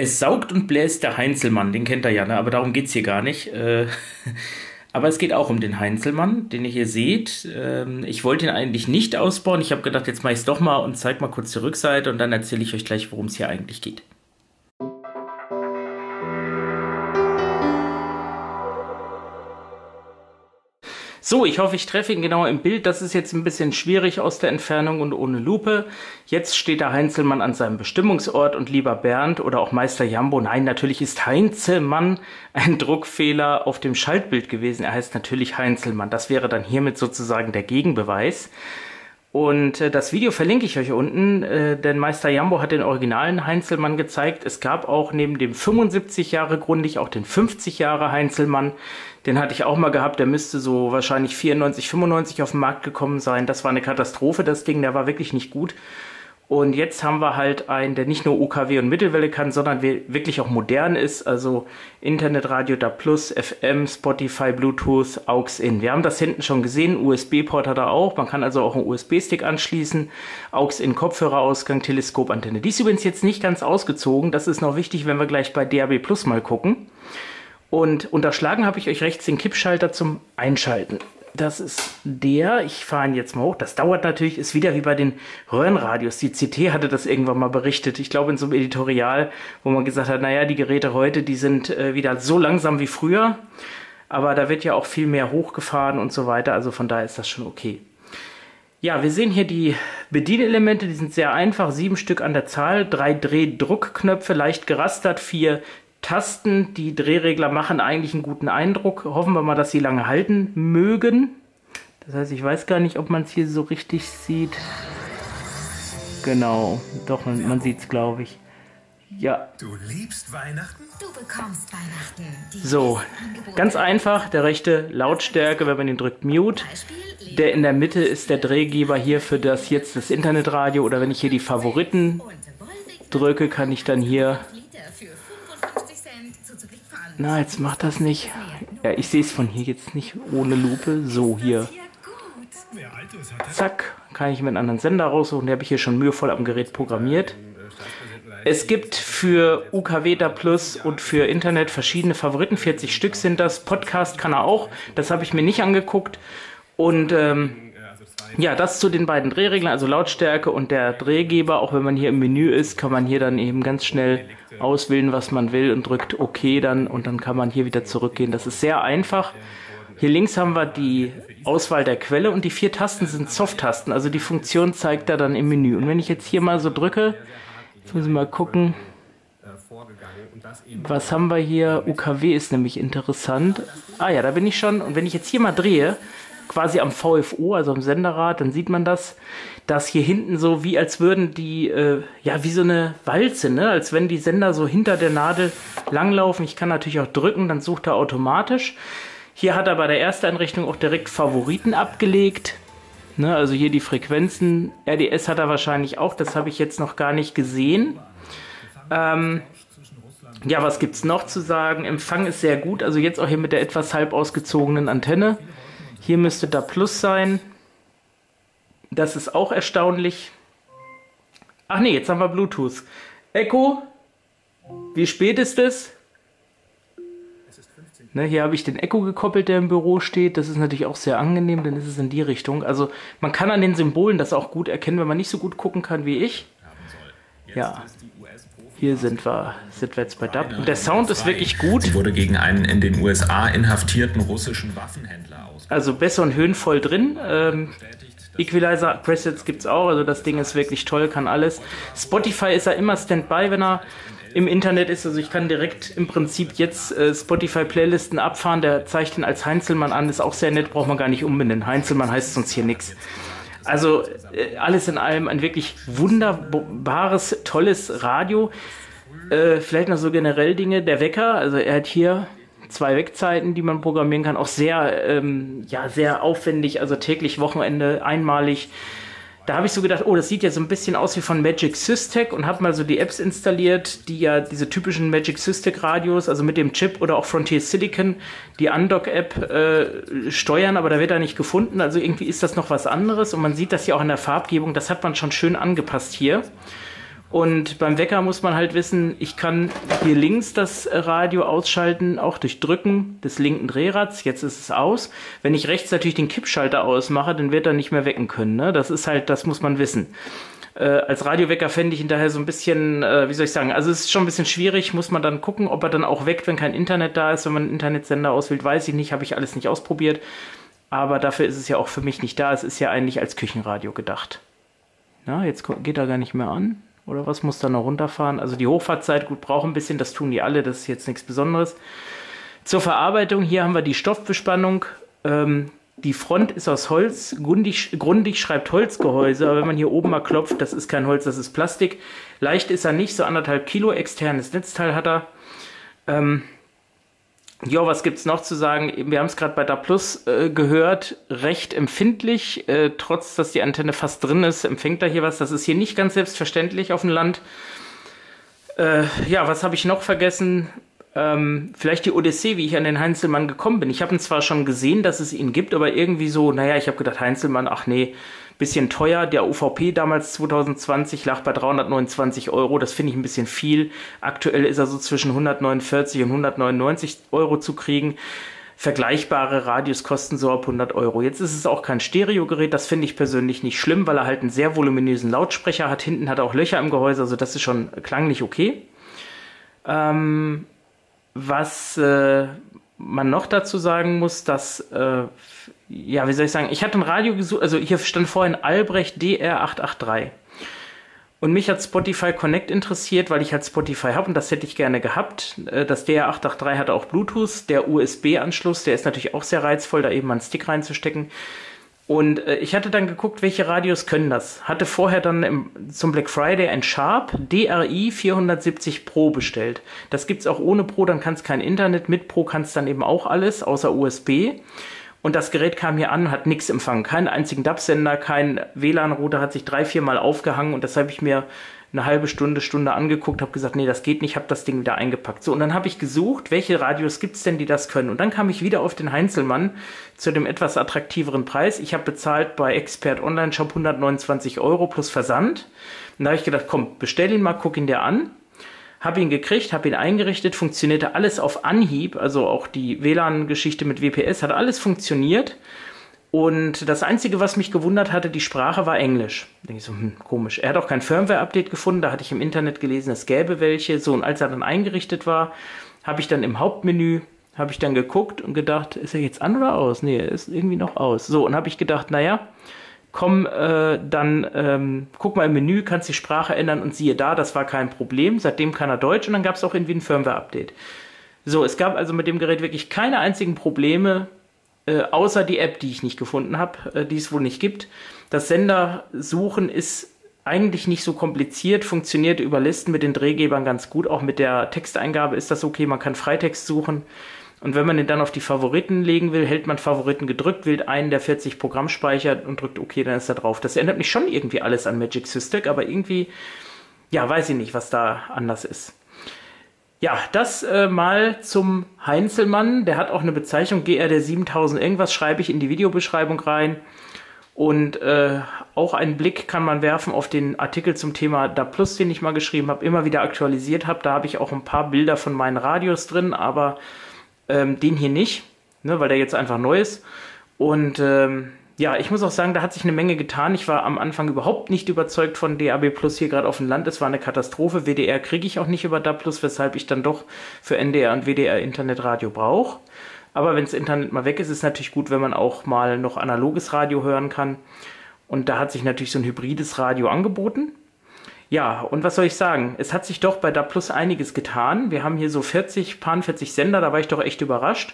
Es saugt und bläst der Heinzelmann, den kennt er ja, ne? aber darum geht es hier gar nicht. Äh, aber es geht auch um den Heinzelmann, den ihr hier seht. Ähm, ich wollte ihn eigentlich nicht ausbauen. Ich habe gedacht, jetzt mache ich es doch mal und zeige mal kurz die Rückseite und dann erzähle ich euch gleich, worum es hier eigentlich geht. So, ich hoffe, ich treffe ihn genau im Bild. Das ist jetzt ein bisschen schwierig aus der Entfernung und ohne Lupe. Jetzt steht der Heinzelmann an seinem Bestimmungsort und lieber Bernd oder auch Meister Jambo. Nein, natürlich ist Heinzelmann ein Druckfehler auf dem Schaltbild gewesen. Er heißt natürlich Heinzelmann. Das wäre dann hiermit sozusagen der Gegenbeweis. Und äh, das Video verlinke ich euch unten, äh, denn Meister Jambo hat den originalen Heinzelmann gezeigt. Es gab auch neben dem 75 Jahre Grundig auch den 50 Jahre Heinzelmann. Den hatte ich auch mal gehabt, der müsste so wahrscheinlich 94, 95 auf den Markt gekommen sein. Das war eine Katastrophe, das Ding, der war wirklich nicht gut. Und jetzt haben wir halt einen, der nicht nur UKW und Mittelwelle kann, sondern wirklich auch modern ist. Also Internetradio da Plus, FM, Spotify, Bluetooth, AUX in. Wir haben das hinten schon gesehen. USB-Port hat er auch. Man kann also auch einen USB-Stick anschließen. AUX in Kopfhörerausgang, Teleskopantenne. Die ist übrigens jetzt nicht ganz ausgezogen. Das ist noch wichtig, wenn wir gleich bei DAB Plus mal gucken. Und unterschlagen habe ich euch rechts den Kippschalter zum Einschalten das ist der. Ich fahre ihn jetzt mal hoch. Das dauert natürlich, ist wieder wie bei den Röhrenradios. Die CT hatte das irgendwann mal berichtet. Ich glaube in so einem Editorial, wo man gesagt hat, naja, die Geräte heute, die sind äh, wieder so langsam wie früher. Aber da wird ja auch viel mehr hochgefahren und so weiter. Also von daher ist das schon okay. Ja, wir sehen hier die Bedienelemente, die sind sehr einfach, sieben Stück an der Zahl, drei Drehdruckknöpfe, leicht gerastert, vier Tasten. Die Drehregler machen eigentlich einen guten Eindruck. Hoffen wir mal, dass sie lange halten mögen. Das heißt, ich weiß gar nicht, ob man es hier so richtig sieht. Genau, doch, man, man sieht es, glaube ich. Ja. Du liebst Weihnachten? Du bekommst Weihnachten. so, ganz einfach, der rechte Lautstärke, wenn man den drückt, Mute. Der in der Mitte ist der Drehgeber hier für das jetzt das Internetradio. Oder wenn ich hier die Favoriten drücke, kann ich dann hier na, jetzt macht das nicht. Ja, ich sehe es von hier jetzt nicht ohne Lupe. So, hier. Zack, kann ich mir einen anderen Sender raussuchen. Den habe ich hier schon mühevoll am Gerät programmiert. Es gibt für UKW da Plus und für Internet verschiedene Favoriten. 40 Stück sind das. Podcast kann er auch. Das habe ich mir nicht angeguckt. Und ähm, ja, das zu den beiden Drehreglern, also Lautstärke und der Drehgeber. Auch wenn man hier im Menü ist, kann man hier dann eben ganz schnell auswählen, was man will und drückt OK dann und dann kann man hier wieder zurückgehen. Das ist sehr einfach. Hier links haben wir die Auswahl der Quelle und die vier Tasten sind Soft-Tasten. Also die Funktion zeigt er dann im Menü. Und wenn ich jetzt hier mal so drücke, jetzt muss ich mal gucken, was haben wir hier? UKW ist nämlich interessant. Ah ja, da bin ich schon. Und wenn ich jetzt hier mal drehe, quasi am VFO, also am Senderrad, dann sieht man das, dass hier hinten so wie als würden die, äh, ja, wie so eine Walze, ne? als wenn die Sender so hinter der Nadel langlaufen. Ich kann natürlich auch drücken, dann sucht er automatisch. Hier hat er bei der ersten Einrichtung auch direkt Favoriten abgelegt. Ne? Also hier die Frequenzen. RDS hat er wahrscheinlich auch, das habe ich jetzt noch gar nicht gesehen. Ähm, ja, was gibt es noch zu sagen? Empfang ist sehr gut, also jetzt auch hier mit der etwas halb ausgezogenen Antenne. Hier müsste da Plus sein. Das ist auch erstaunlich. Ach nee, jetzt haben wir Bluetooth. Echo, wie spät ist es? Ne, hier habe ich den Echo gekoppelt, der im Büro steht. Das ist natürlich auch sehr angenehm, ist es in die Richtung. Also man kann an den Symbolen das auch gut erkennen, wenn man nicht so gut gucken kann wie ich. Ja, hier sind wir, sind wir jetzt bei DAB. Und der Sound ist wirklich gut. Sie wurde gegen einen in den USA inhaftierten russischen Waffenhändler. Also besser und höhenvoll drin. Ähm, Equalizer Presets gibt es auch, also das Ding ist wirklich toll, kann alles. Spotify ist ja immer Standby, wenn er im Internet ist. Also ich kann direkt im Prinzip jetzt äh, Spotify-Playlisten abfahren. Der zeigt ihn als Heinzelmann an, ist auch sehr nett, braucht man gar nicht umbenennen. Heinzelmann heißt sonst hier nichts. Also äh, alles in allem ein wirklich wunderbares, tolles Radio. Äh, vielleicht noch so generell Dinge. Der Wecker, also er hat hier zwei Wegzeiten, die man programmieren kann, auch sehr, ähm, ja, sehr aufwendig, also täglich, Wochenende, einmalig. Da habe ich so gedacht, oh, das sieht ja so ein bisschen aus wie von Magic Systec und habe mal so die Apps installiert, die ja diese typischen Magic Systec Radios, also mit dem Chip oder auch Frontier Silicon, die Undock-App äh, steuern, aber da wird er nicht gefunden. Also irgendwie ist das noch was anderes und man sieht das ja auch in der Farbgebung, das hat man schon schön angepasst hier. Und beim Wecker muss man halt wissen, ich kann hier links das Radio ausschalten, auch durch Drücken des linken Drehrads. Jetzt ist es aus. Wenn ich rechts natürlich den Kippschalter ausmache, dann wird er nicht mehr wecken können. Ne? Das ist halt, das muss man wissen. Äh, als Radiowecker fände ich ihn daher so ein bisschen, äh, wie soll ich sagen, also es ist schon ein bisschen schwierig, muss man dann gucken, ob er dann auch weckt, wenn kein Internet da ist. Wenn man einen Internetsender auswählt, weiß ich nicht, habe ich alles nicht ausprobiert. Aber dafür ist es ja auch für mich nicht da. Es ist ja eigentlich als Küchenradio gedacht. Na, jetzt geht er gar nicht mehr an. Oder was muss da noch runterfahren? Also die Hochfahrtzeit, gut, braucht ein bisschen, das tun die alle, das ist jetzt nichts Besonderes. Zur Verarbeitung, hier haben wir die Stoffbespannung. Ähm, die Front ist aus Holz. Grundig, grundig schreibt Holzgehäuse, aber wenn man hier oben mal klopft, das ist kein Holz, das ist Plastik. Leicht ist er nicht, so anderthalb Kilo externes Netzteil hat er. Ähm, Jo, was gibt's noch zu sagen? Wir haben es gerade bei Da Plus äh, gehört, recht empfindlich, äh, trotz dass die Antenne fast drin ist, empfängt er hier was. Das ist hier nicht ganz selbstverständlich auf dem Land. Äh, ja, was habe ich noch vergessen? Ähm, vielleicht die Odyssee, wie ich an den Heinzelmann gekommen bin. Ich habe ihn zwar schon gesehen, dass es ihn gibt, aber irgendwie so, naja, ich habe gedacht, Heinzelmann, ach nee, bisschen teuer. Der UVP damals 2020 lag bei 329 Euro. Das finde ich ein bisschen viel. Aktuell ist er so zwischen 149 und 199 Euro zu kriegen. Vergleichbare Radios kosten so ab 100 Euro. Jetzt ist es auch kein Stereogerät. Das finde ich persönlich nicht schlimm, weil er halt einen sehr voluminösen Lautsprecher hat. Hinten hat er auch Löcher im Gehäuse. Also das ist schon klanglich okay. Ähm, was äh, man noch dazu sagen muss, dass äh, ja, wie soll ich sagen, ich hatte ein Radio gesucht, also hier stand vorhin Albrecht DR883. Und mich hat Spotify Connect interessiert, weil ich halt Spotify habe und das hätte ich gerne gehabt. Äh, das DR883 hatte auch Bluetooth. Der USB-Anschluss, der ist natürlich auch sehr reizvoll, da eben mal einen Stick reinzustecken. Und äh, ich hatte dann geguckt, welche Radios können das. Hatte vorher dann im, zum Black Friday ein Sharp DRI 470 Pro bestellt. Das gibt's auch ohne Pro, dann kann es kein Internet. Mit Pro kann es dann eben auch alles, außer USB. Und das Gerät kam hier an, hat nichts empfangen. Keinen einzigen DAP-Sender, kein WLAN-Router, hat sich drei, vier Mal aufgehangen und das habe ich mir eine halbe Stunde, Stunde angeguckt, habe gesagt, nee, das geht nicht, habe das Ding wieder eingepackt. So, und dann habe ich gesucht, welche Radios gibt's denn, die das können. Und dann kam ich wieder auf den Heinzelmann zu dem etwas attraktiveren Preis. Ich habe bezahlt bei Expert Online Shop 129 Euro plus Versand. Und da habe ich gedacht, komm, bestell ihn mal, guck ihn dir an. Habe ihn gekriegt, habe ihn eingerichtet, funktionierte alles auf Anhieb, also auch die WLAN-Geschichte mit WPS hat alles funktioniert. Und das Einzige, was mich gewundert hatte, die Sprache war Englisch. Da denke ich so, hm, komisch. Er hat auch kein Firmware-Update gefunden, da hatte ich im Internet gelesen, es gäbe welche. So, und als er dann eingerichtet war, habe ich dann im Hauptmenü, habe ich dann geguckt und gedacht, ist er jetzt an oder aus? Nee, er ist irgendwie noch aus. So, und habe ich gedacht, naja, komm, äh, dann ähm, guck mal im Menü, kannst die Sprache ändern und siehe da, das war kein Problem. Seitdem kann er Deutsch und dann gab es auch irgendwie ein Firmware-Update. So, es gab also mit dem Gerät wirklich keine einzigen Probleme, äh, außer die App, die ich nicht gefunden habe, äh, die es wohl nicht gibt. Das Sendersuchen ist eigentlich nicht so kompliziert, funktioniert über Listen mit den Drehgebern ganz gut. Auch mit der Texteingabe ist das okay, man kann Freitext suchen. Und wenn man den dann auf die Favoriten legen will, hält man Favoriten gedrückt, wählt einen der 40 Programmspeicher und drückt OK, dann ist er drauf. Das erinnert mich schon irgendwie alles an Magic System, aber irgendwie, ja, weiß ich nicht, was da anders ist. Ja, das äh, mal zum Heinzelmann. Der hat auch eine Bezeichnung, GRD 7000 irgendwas, schreibe ich in die Videobeschreibung rein. Und äh, auch einen Blick kann man werfen auf den Artikel zum Thema Da Plus, den ich mal geschrieben habe, immer wieder aktualisiert habe. Da habe ich auch ein paar Bilder von meinen Radios drin, aber ähm, den hier nicht, ne, weil der jetzt einfach neu ist. Und ähm, ja, ich muss auch sagen, da hat sich eine Menge getan. Ich war am Anfang überhaupt nicht überzeugt von DAB Plus hier gerade auf dem Land. Es war eine Katastrophe. WDR kriege ich auch nicht über DAB Plus, weshalb ich dann doch für NDR und WDR Internetradio brauche. Aber wenn das Internet mal weg ist, ist es natürlich gut, wenn man auch mal noch analoges Radio hören kann. Und da hat sich natürlich so ein hybrides Radio angeboten. Ja, und was soll ich sagen? Es hat sich doch bei Da Plus einiges getan. Wir haben hier so 40, paar 40 Sender, da war ich doch echt überrascht.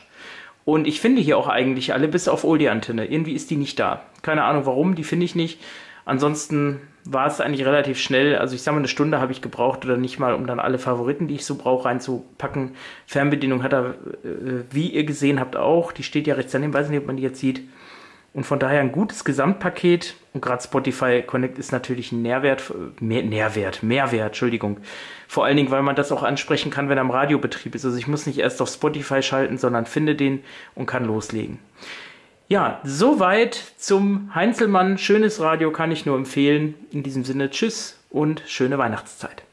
Und ich finde hier auch eigentlich alle, bis auf Oldie-Antenne. Irgendwie ist die nicht da. Keine Ahnung warum, die finde ich nicht. Ansonsten war es eigentlich relativ schnell. Also ich sage mal, eine Stunde habe ich gebraucht oder nicht mal, um dann alle Favoriten, die ich so brauche, reinzupacken. Fernbedienung hat er, äh, wie ihr gesehen habt, auch. Die steht ja rechts daneben, weiß nicht, ob man die jetzt sieht. Und von daher ein gutes Gesamtpaket. Und gerade Spotify Connect ist natürlich ein Nährwert, mehr, Nährwert, Mehrwert, Entschuldigung. Vor allen Dingen, weil man das auch ansprechen kann, wenn er im Radiobetrieb ist. Also ich muss nicht erst auf Spotify schalten, sondern finde den und kann loslegen. Ja, soweit zum Heinzelmann. Schönes Radio kann ich nur empfehlen. In diesem Sinne, tschüss und schöne Weihnachtszeit.